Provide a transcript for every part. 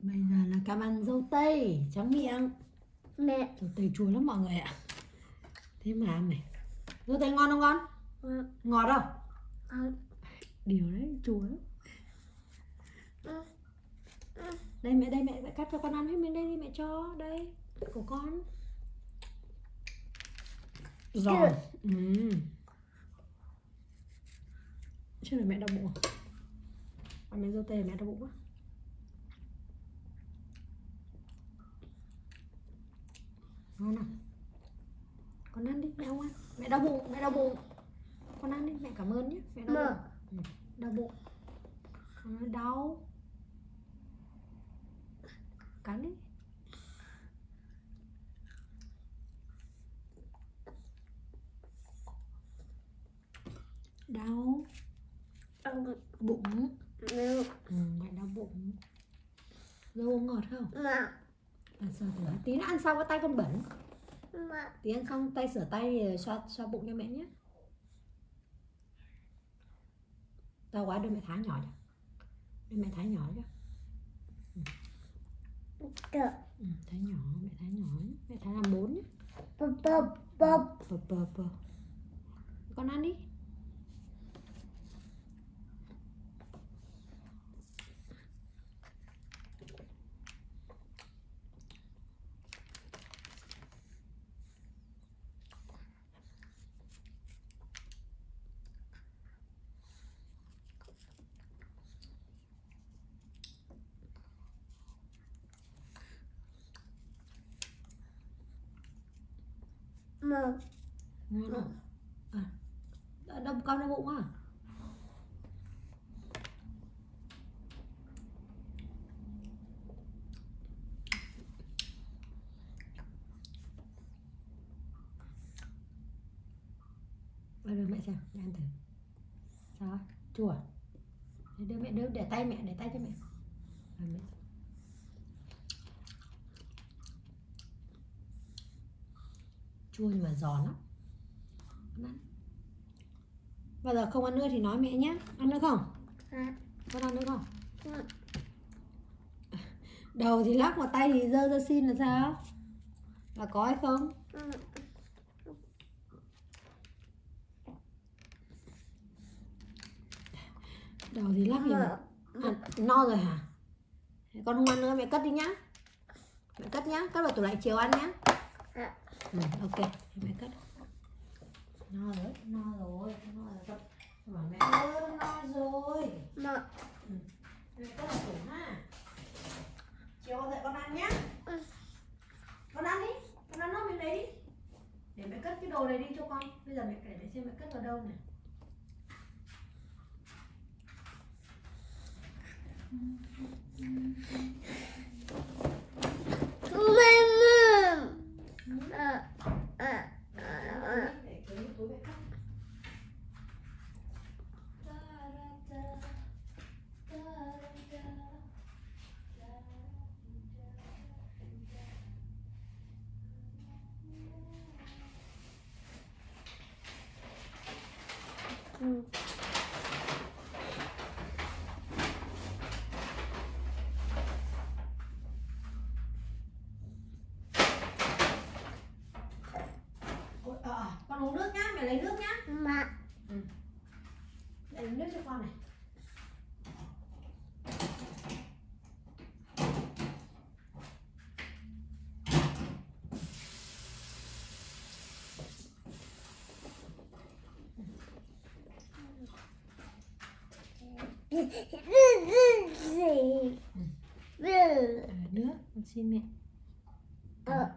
Bây giờ là cam ăn dâu tây Trắng miệng. Mẹ. Dâu tây chua lắm mọi người ạ. Thế mà ăn này. Dâu tây ngon không con? ừ, Ngọt không? ừ, Điều đấy chua lắm. Ừ, ừ. Đây mẹ đây mẹ, mẹ cắt cho con ăn hết miếng đây đi mẹ cho Đây của con. Giòn. Ừ. Chứ là mẹ đau bụng à? Ăn miếng dâu tây mẹ đau bụng quá Ngon à? Con ăn đi mẹ không ăn Mẹ đau bụng mẹ đau bụng. Con ăn đi mẹ cảm ơn nhé. Mẹ đau bụng. Ừ. Đau bụng. Con đau. Cắn đi. Đau. Ừ, Bụng. Ừ, Mẹ đau bụng. Dâu ngọt không? mẹ Ăn sao rửa Tí nữa ăn xong có tay con bẩn. Mẹ Tí ăn xong tay rửa tay xoa, xoa bụng cho mẹ nhé. Đau quá đưa mẹ thái nhỏ cho Đưa mẹ thái nhỏ cho được ừ, Thái nhỏ, mẹ thái nhỏ Mẹ thái làm bốn nhé. Bập bập bập bờ bờ Con ăn đi mẹ Ngon? À, đ- đau con đau bụng à? Bây giờ mẹ xem, mẹ ăn thử Sao? Chua? Để đưa mẹ đưa, để tay mẹ, để tay cho mẹ Rồi mẹ Chua nhưng mà giòn lắm Bây giờ không ăn nữa thì nói mẹ nhé Ăn nữa không? mẹ Con ăn nữa không? mẹ Đầu thì lắc mà tay thì dơ dơ xin là sao? Là có hay không? mẹ Đầu thì lắc thì mà à, No rồi hả? Con không ăn nữa mẹ cất đi nhá Mẹ cất nhá, cất vào tủ lạnh chiều ăn nhá. Ừ, Ok, mẹ cất No rồi, no rồi, no rồi con Bảo mẹ ơi, no rồi. Mẹ Mẹ cất vào tủ ha. Chiều dậy con ăn nhá. Ừ. Con ăn đi, con ăn nốt miếng đấy đi. Để mẹ cất cái đồ này đi cho con. Bây giờ mẹ kể để xem mẹ cất vào đâu này. mẹ Mm-hmm. Nước nhá, lấy nước nhá. Mẹ Mẹ lấy nước cho con này. Nước, con xin mẹ. Ờ.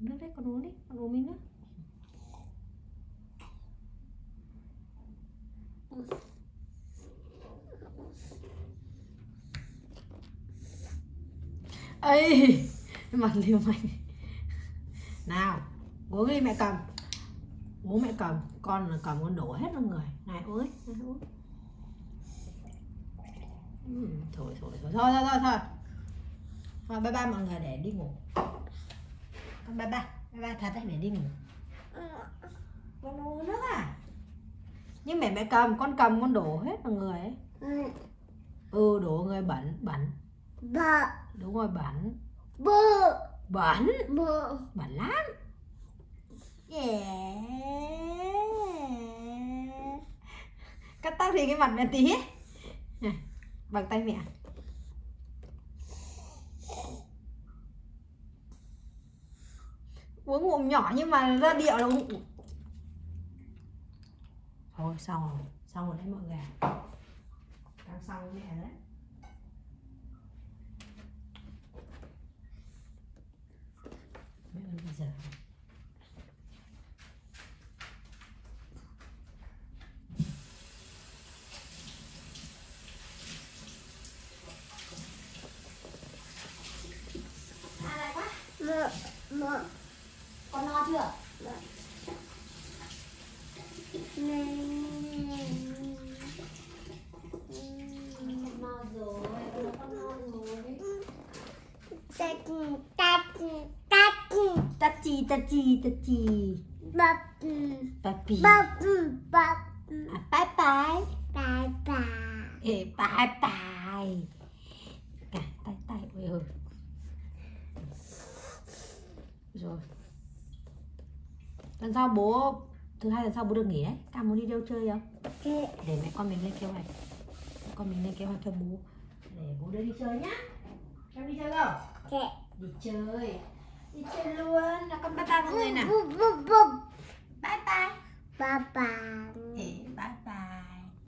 Nước đấy, con uống đi, con uống miếng nước ấy mặt liều mày. Nào uống đi mẹ cầm. Bố mẹ cầm con là cầm con đổ hết vào người. Này uống ấy này, ừ, thôi thôi thôi thôi thôi thôi thôi. Thôi bye bye mọi người để đi ngủ. Bye bye bye bye thật đấy để đi ngủ. Ờ, con uống nước à? Nhưng mẹ mẹ cầm con cầm con đổ hết vào người ấy. Mẹ ừ đổ người bẩn bẩn. Bơ. đúng rồi bẩn. Bơ. bẩn. Bơ. bẩn lắm. Yeah. cắt tóc thì cái mặt mẹ tí. Này bằng tay mẹ. Uống ngụm nhỏ nhưng mà ra điệu là uống thôi xong rồi. Xong rồi đấy mọi người đang xong mẹ đấy. Mẹ ơi bây giờ. Lại quá Mơ. Mơ. con no chưa? Con tachi tachi Bắp. papi Bắp. Bắp. à, bye bye Bye bye. Bye bye Cả tay tay ôi ơi Rồi Lần sau bố Thứ hai lần sau bố được nghỉ đấy Cam muốn đi đâu chơi không? Ok. Để mẹ con mình lên kế hoạch Mẹ con mình lên kế hoạch cho bố Để bố đưa đi chơi nhá Em đi chơi không? Ok. Đi chơi Đi chơi luôn Nào con bye bye mọi người búp búp. Bye bye Bye bye. Ê, bye